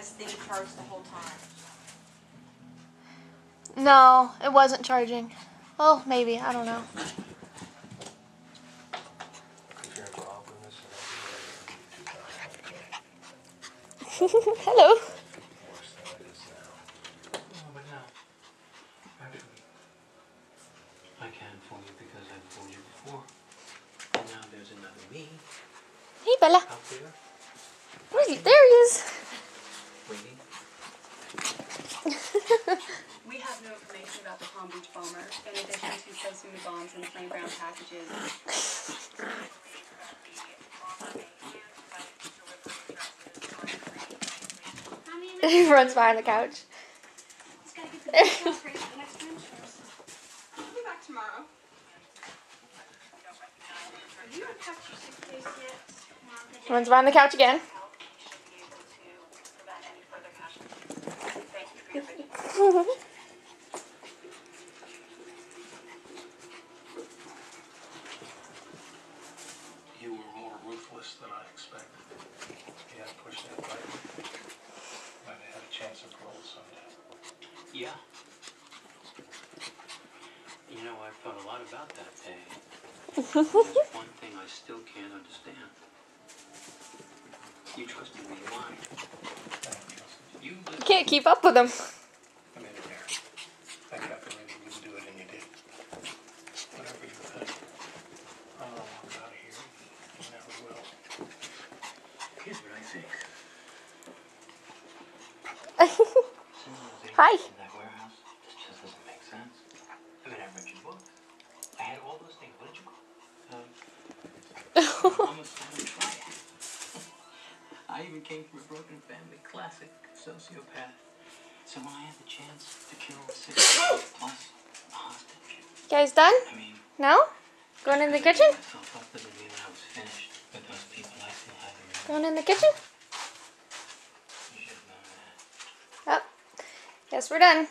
has thing charged the whole time. No, it wasn't charging. Well, maybe. I don't know. If you're involved in this, then Hello. I'll be worse than it is now. Oh, but no. Actually, I can fool you because I've fooled you before. And now there's another me Hey, Bella. there Where's he? There he is. Waiting. We have no information about the Palm Beach bomber, in addition to placing the bombs in flame brown packages. he runs behind the couch. Let's gotta get the details ready for the next transfers. I'll be back tomorrow. Have you unpacked your suitcase yet? Runs behind the couch again. You were more ruthless than I expected. You had to push that button. Might have had a chance of parole someday. Yeah. You know, I've thought a lot about that day. There's one thing I still can't understand. You trusted me, why? I don't trust it. You You can't keep up with him. I made it there. I calculated you wouldn't do it and you did. Whatever you think. I don't know about out of here. You never will. Here's what I think. Civilization Hi. In that warehouse, this just doesn't make sense. I mean, I read your book. I had all those things. What did you call? Um, homicide triad. I even came from a broken family, classic sociopath. So when I had the chance to kill six plus a hostage, guys done? I mean, No? Going in the kitchen? myself up doesn't I was finished with those people. I still had. Going in the kitchen? You should have known that. Oh. Guess we're done.